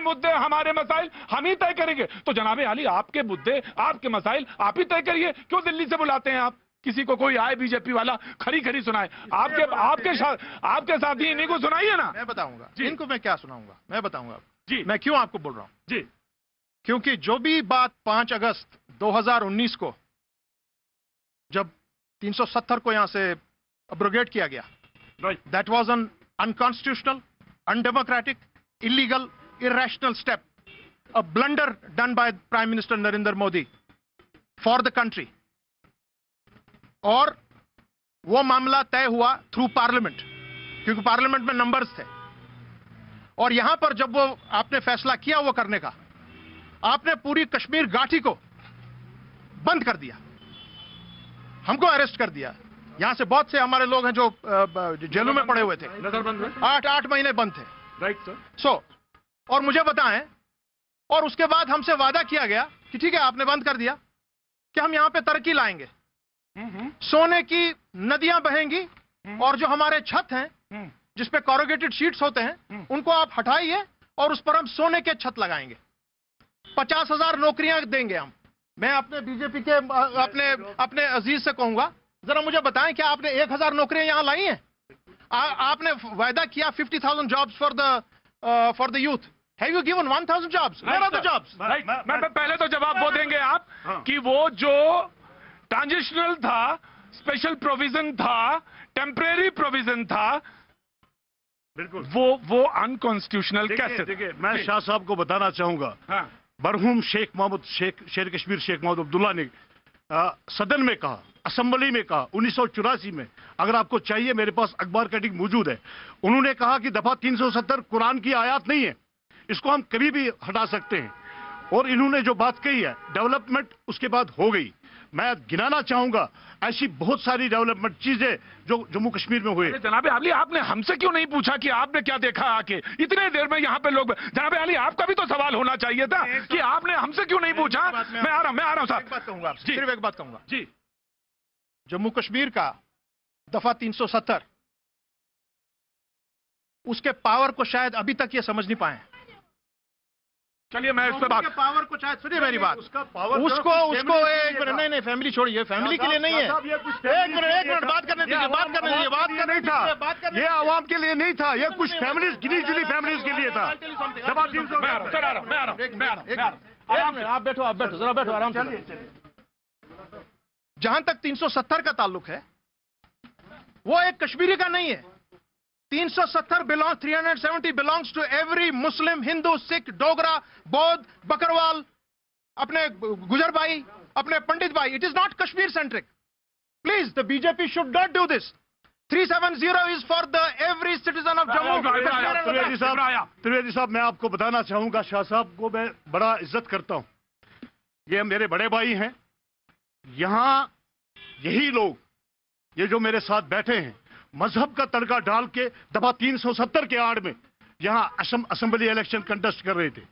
मुद्दे हमारे मसाइल हम ही तय करेंगे। तो जनाबे अली आपके मुद्दे आपके मसाइल आप ही तय करिए। क्यों दिल्ली से बुलाते हैं आप? किसी को कोई आए बीजेपी वाला खरी खरी सुनाए। आपके आपके साथ आपके साथ ही इन्हीं को सुनाइए ना। मैं बताऊँगा। इनको मैं क्या सुनाऊँगा? मैं बताऊँगा जी। मैं क्यों आपको बोल रहा हूँ? जी। क्योंकि जो भी बात 5 अगस्त 2019 को जब 370 को यहाँ से अब्रोगेट किया गया that was an unconstitutional, undemocratic, illegal, irrational step, a blunder done by Prime Minister Narendra Modi for the country. और वो मामला तय हुआ थ्रू पार्लियामेंट क्योंकि पार्लियामेंट में नंबर्स थे। और यहाँ पर जब वो आपने फैसला किया वो करने का आपने पूरी कश्मीर गाठी को बंद कर दिया। हमको अरेस्ट कर दिया। यहाँ से बहुत से हमारे लोग हैं जो जेलों में पड़े हुए थे। आठ आठ महीने बंद थे। राइट सर सो और मुझे बताएँ। और उसके बाद हमसे वादा किया गया कि ठीक है आपने बंद कर दिया कि हम यहाँ पे तरक्की लाएँगे। सोने की नदियाँ बहेंगी और जो हमारे छत हैं जिसपे कॉरोगेटेड शीट्स होते हैं उनको आप हटाइए और उस पर हम सोने के छत लगाएँगे। पचास हज़ार नौकरियाँ देंगे हम। मैं अपने बीजेपी के अपने अपने अज़ीज़ से कहूँगा जरा मुझे बताएँ क्या आपने एक हज़ार नौकरियाँ यहाँ लाई हैं? आपने वायदा किया fifty thousand jobs for the for the youth have you given one thousand jobs are the jobs right मैं, पहले तो जवाब वो देंगे आप कि वो जो ट्रांजिशनल था स्पेशल प्रोविज़न था टेम्परेरी प्रोविज़न था बिल्कुल। वो वो अनकॉन्स्टिट्यूशनल कैसे देखिए मैं शाह साहब को बताना चाहूँगा। हाँ। मरहूम शेख मोहम्मद शेख शेर कश्मीर शेख मोहम्मद अब्दुल्ला ने सदन में कहा असेंबली में कहा, उन्नीस सौ चौरासी में, अगर आपको चाहिए, मेरे पास अखबार कटिंग मौजूद है। उन्होंने कहा कि दफ़ा 370 कुरान की आयात नहीं है। इसको हम कभी भी हटा सकते हैं। और इन्होंने जो बात कही है, डेवलपमेंट उसके बाद हो गई। मैं गिनाना चाहूँगा ऐसी बहुत सारी डेवलपमेंट चीज़ें जो जम्मू कश्मीर में हुए अरे जनाबे अली आपने हमसे क्यों नहीं पूछा कि आपने क्या देखा आके? इतने देर में यहाँ पे लोग जनाबे अली आपका भी तो सवाल होना चाहिए था कि आपने हमसे क्यों नहीं पूछा? मैं- आ रहा हूँ मैं आ रहा हूँ बात साहब सिर्फ़ एक बात कहूँगा। जी। जम्मू कश्मीर का दफ़ा 370 उसके पावर को शायद अभी तक ये समझ नहीं पाए। हैं। चलिए मैं इससे तो बात पावर कुछ चाहे सुनिए मेरी बात। उसका पावर उसको उसको एक मिनट नहीं नहीं फैमिली छोड़िए। फैमिली के लिए नहीं है। एक मिनट एक मिनट बात करने दीजिए बात करने दीजिए बात करने नहीं था। ये आवाम के लिए नहीं था। ये कुछ फैमिलीज़ गिनी जुली फैमिलीज़ के लिए था। जब आप आप बैठो आप बैठो जरा बैठो आराम से। जहाँ तक 370 का ताल्लुक है वो एक कश्मीरी का नहीं है। 370 बिलोंग 370 बिलोंग्स टू एवरी मुस्लिम हिंदू सिख डोगरा बौद्ध बकरवाल अपने गुजर भाई अपने पंडित भाई। It is not Kashmir centric please the BJP should not do this 370 is for the every citizen of Jammu. Kashmir Trivedi. साहब त्रिवेदी साहब मैं आपको बताना चाहूँगा शाह साहब को मैं बड़ा इज़्ज़त करता हूँ। ये मेरे बड़े भाई हैं। यहाँ यही लोग ये जो मेरे साथ बैठे हैं मज़हब का तड़का डाल के दफ़ा 370 के आड़ में यहाँ असम असेंबली इलेक्शन कंटेस्ट कर रहे थे।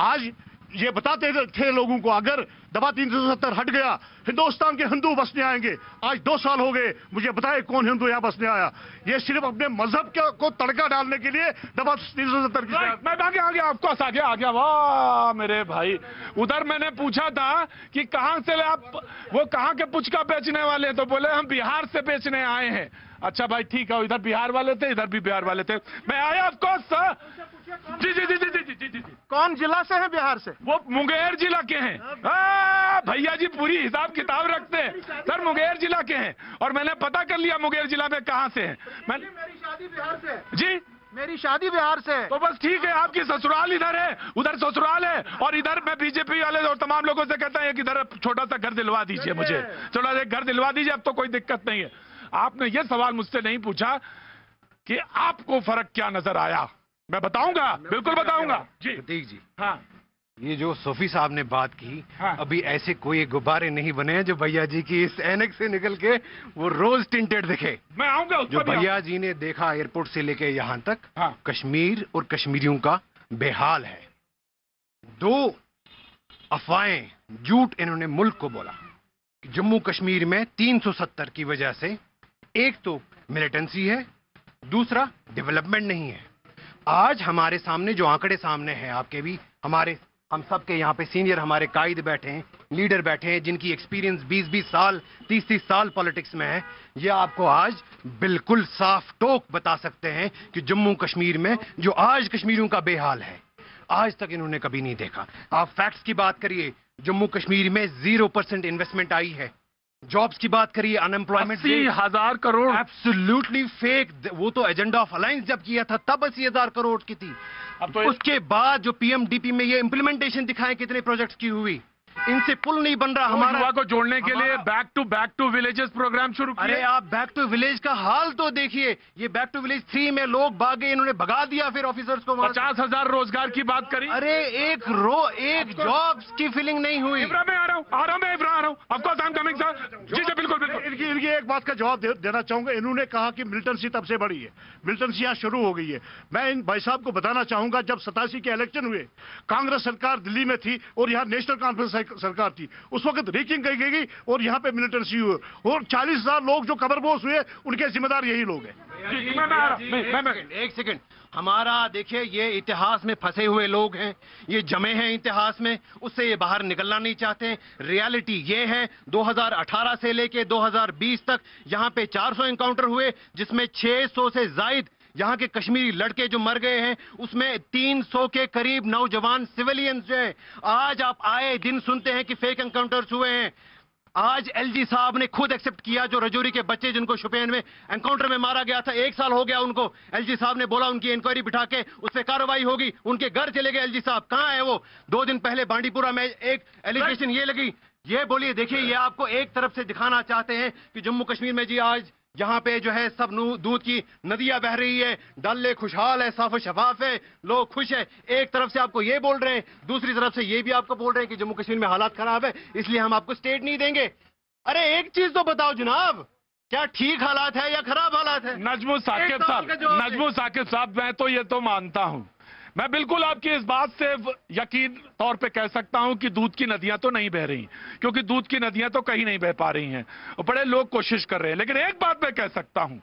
आज ये बताते थे लोगों को अगर दफ़ा 370 हट गया हिंदुस्तान के हिंदू बसने आएँगे। आज दो साल हो गए मुझे बताए कौन हिंदू यहाँ बसने आया? ये सिर्फ़ अपने मज़हब के- को तड़का डालने के लिए दफ़ा 370 की Right, मैं आ गया आ गया ऑफकोर्स आ गया आ गया वाह मेरे भाई। उधर मैंने पूछा था कि कहाँ से आप वो कहाँ के पुचका बेचने वाले हैं? तो बोले हम बिहार से बेचने आए हैं। अच्छा भाई ठीक है इधर बिहार वाले थे इधर भी बिहार वाले थे। मैं आया आपको सर जी जी जी जी जी जी जी कौन जिला से है बिहार से? वो मुंगेर जिला के हैं। भैया जी पूरी हिसाब किताब रखते हैं। सर मुंगेर जिला के हैं। और मैंने पता कर लिया मुंगेर जिला में कहाँ से है। मैं मेरी शादी बिहार से जी? मेरी शादी बिहार से तो बस ठीक है आपकी ससुराल इधर है उधर ससुराल है और इधर मैं बीजेपी वाले और तमाम लोगों से कहता हूँ इधर छोटा सा घर दिलवा दीजिए मुझे। छोटा सा घर दिलवा दीजिए अब तो कोई दिक्कत नहीं है। आपने ये सवाल मुझसे नहीं पूछा कि आपको फ़र्क क्या नज़र आया? मैं बताऊँगा बिल्कुल बताऊँगा। जी। प्रतीक जी। हाँ। ये जो सोफी साहब ने बात की हाँ। अभी ऐसे कोई गुब्बारे नहीं बने हैं जो भैया जी की इस एनक से निकल के वो रोज टिंटेड दिखे। मैं आऊँगा जो भैया जी ने देखा एयरपोर्ट से लेके यहाँ तक हाँ। कश्मीर और कश्मीरियों का बेहाल है। दो अफवाहें झूठ इन्होंने मुल्क को बोला। जम्मू कश्मीर में 370 की वजह से एक तो मिलिटेंसी है, दूसरा डेवलपमेंट नहीं है। आज हमारे सामने जो आंकड़े सामने हैं आपके भी, हमारे, हम सब के यहाँ पे सीनियर हमारे कायद बैठे हैं लीडर बैठे हैं, जिनकी एक्सपीरियंस 20-20 साल 30-30 साल पॉलिटिक्स में है। ये आपको आज बिल्कुल साफ़ टोक बता सकते हैं कि जम्मू कश्मीर में जो आज कश्मीरियों का बेहाल है, आज तक इन्होंने कभी नहीं देखा। आप फैक्ट्स की बात करिए, जम्मू कश्मीर में ज़ीरो परसेंट इन्वेस्टमेंट आई है। जॉब्स की बात करिए अनएम्प्लॉयमेंट हज़ार करोड़। एब्सोल्युटली फेक वो तो एजेंडा ऑफ़ अलायंस जब किया था तब अस्सी हज़ार करोड़ की थी। अब तो उसके बाद जो पीएमडीपी में ये इंप्लीमेंटेशन दिखाए कितने प्रोजेक्ट्स की हुई। इनसे पुल नहीं बन रहा हमारा हमारा। युवा को जोड़ने के लिए back to back to villages program शुरू अरे आप बैक टू विलेज का हाल तो देखिए। ये बैक टू विलेज थ्री में लोग भागे इन्होंने भगा दिया फिर ऑफिसर्स को पचास हज़ार रोज़गार की बात करी। अरे एक रो एक जॉब्स की फीलिंग नहीं हुई। आ रहा आ रहा हूँ आ रहा हूँ of course I am coming sir जी जी बिल्कुल बिल्कुल इनकी इनकी एक बात का जवाब दे, देना चाहूँगा। इन्होंने कहा कि मिलिटेंसी तब से बढ़ी है। मिलिटेंसी यहाँ शुरू हो गई है। मैं इन भाई साहब को बताना चाहूँगा जब सतासी के इलेक्शन हुए कांग्रेस सरकार दिल्ली में थी और यहाँ नेशनल कॉन्फ्रेंस सरकार थी। उस वक्त रेकिंग कही गई और यहाँ पे मिलिटेंसी हुई और चालीस लोग जो कबरबोश हुए उनके जिम्मेदार यही लोग हैं। जी, मैं मैं आ रहा मैं- मैं- मैं- एक सेकंड। हमारा देखिए ये इतिहास में फंसे हुए लोग हैं। ये जमे हैं इतिहास में। उससे ये बाहर निकलना नहीं चाहते रियलिटी ये है 2018 से लेके 2020 तक यहाँ पे 400 एनकाउंटर हुए जिसमें 600 से जायद यहाँ के कश्मीरी लड़के जो मर गए हैं उसमें 300 के करीब नौजवान सिविलियंस जो हैं आज आप आए दिन सुनते हैं कि फेक एनकाउंटर्स हुए हैं। आज एलजी साहब ने खुद एक्सेप्ट किया जो रजौरी के बच्चे जिनको शुपेन में एनकाउंटर में मारा गया था। एक साल हो गया उनको। एलजी साहब ने बोला, उनकी इंक्वायरी बिठा के उस पर कार्रवाई होगी। उनके घर चले गए एलजी साहब। कहाँ है वो? दो दिन पहले बांडीपुरा में एक एलिगेशन ये लगी। ये बोलिए, देखिए, ये आपको एक तरफ़ से दिखाना चाहते हैं कि जम्मू कश्मीर में जी आज यहाँ पे जो है सब दूध की नदियाँ बह रही है। डल लेक खुशहाल है साफ़ शफाफ है। लोग खुश है। एक तरफ़ से आपको ये बोल रहे हैं दूसरी तरफ़ से ये भी आपको बोल रहे हैं कि जम्मू कश्मीर में हालात खराब है इसलिए हम आपको स्टेट नहीं देंगे। अरे एक चीज़ तो बताओ जनाब क्या ठीक हालात है या खराब हालात है? नजमू साकिब साहब का नजमू साकिब साहब मैं तो ये तो मानता हूँ। मैं बिल्कुल आपकी इस बात से यकीन तौर पे कह सकता हूँ कि दूध की नदियाँ तो नहीं बह रही, क्योंकि दूध की नदियाँ तो कहीं नहीं बह पा रही हैं। बड़े लोग कोशिश कर रहे हैं, लेकिन एक बात मैं कह सकता हूँ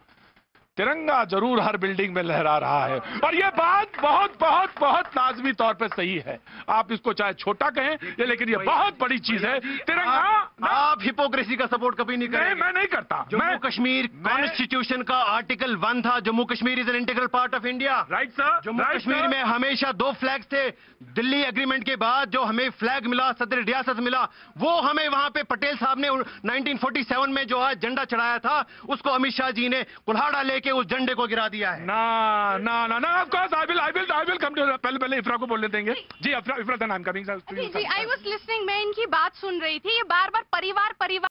तिरंगा ज़रूर हर बिल्डिंग में लहरा रहा है। और ये बात बहुत बहुत बहुत लाजमी तौर पे सही है। आप इसको चाहे छोटा कहें ये लेकिन ये बहुत बड़ी चीज़ है। तिरंगा आप, आप हिपोक्रेसी का सपोर्ट कभी नहीं करेंगे। मैं नहीं करता। जम्मू कश्मीर कॉन्स्टिट्यूशन का आर्टिकल वन था। Jammu Kashmir is an integral part of India right sir Jammu Kashmir में हमेशा दो फ्लैग थे। दिल्ली एग्रीमेंट के बाद जो हमें फ्लैग मिला सदर रियासत मिला वो हमें वहाँ पे पटेल साहब ने 1947 में जो है झंडा चढ़ाया था उसको अमित शाह जी ने कुल्हाड़ा लेके उस झंडे को गिरा दिया है। ना ना ना ना of course I will I will I will come to पहले पहले इफ्रा को बोलने देंगे। जी Ifra Ifra the I am coming जी जी आई वाज लिसनिंग मैं इनकी बात सुन रही थी ये बार बार परिवार परिवार